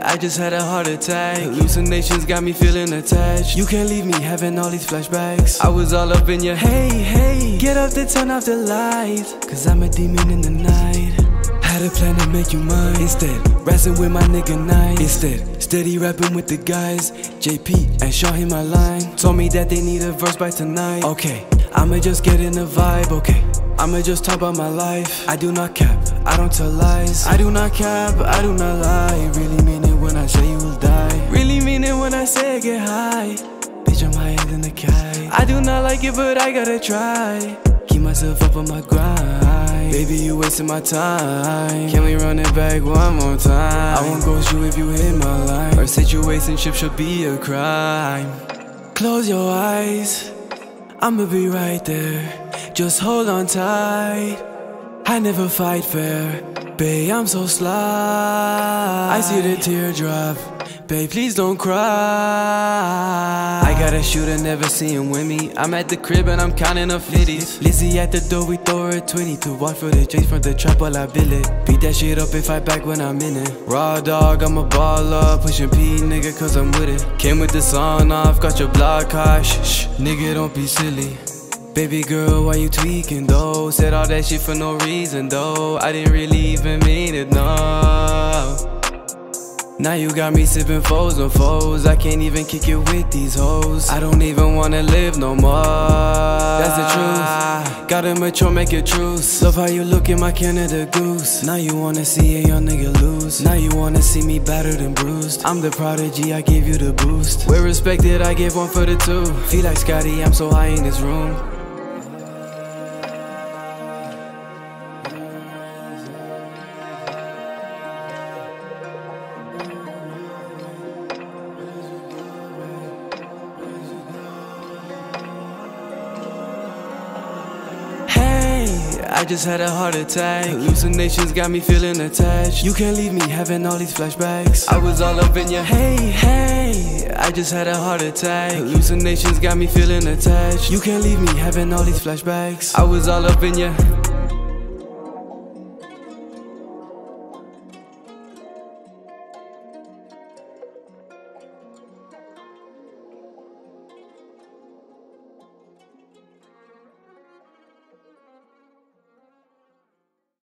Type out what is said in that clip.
I just had a heart attack. Hallucinations got me feeling attached. You can't leave me having all these flashbacks. I was all up in your hey, hey. Get up to turn off the lights. Cause I'm a demon in the night. Had a plan to make you mine. Instead, wrestling with my nigga nine. Instead, steady rapping with the guys. JP and show him my line. Told me that they need a verse by tonight. Okay, I'ma just get in the vibe. Okay. I'ma just talk about my life. I do not cap, I don't tell lies. I do not cap, I do not lie. Really mean it when I say you will die. Really mean it when I say get high. Bitch, I'm higher than the kite. I do not like it, but I gotta try. Keep myself up on my grind. Baby, you wasting my time. Can we run it back one more time? I won't ghost you if you hit my line. Our situationship should be a crime. Close your eyes. I'ma be right there. Just hold on tight. I never fight fair. Babe, I'm so sly. I see the teardrop. Babe, please don't cry. I got a shooter, never see him with me. I'm at the crib and I'm counting up 50s. Lizzie at the door, we throw her a 20 to watch for the J's from the trap while I bill it. Beat that shit up and fight back when I'm in it. Raw dog, I'm a baller. Pushing P, nigga, cause I'm with it. Came with the song off, got your block high. Shh, shh, nigga, don't be silly. Baby girl, why you tweaking though? Said all that shit for no reason though. I didn't really even mean it, no. Now you got me sipping foes on foes. I can't even kick it with these hoes. I don't even wanna live no more. That's the truth. Gotta mature, make it truce. Love how you look in my Canada goose. Now you wanna see a young nigga lose. Now you wanna see me battered and bruised. I'm the prodigy, I give you the boost. We're respected, I give one for the two. Feel like Scotty, I'm so high in this room. I just had a heart attack. Hallucinations got me feeling attached. You can't leave me having all these flashbacks. I was all up in your hey, hey. I just had a heart attack. Hallucinations got me feeling attached. You can't leave me having all these flashbacks. I was all up in your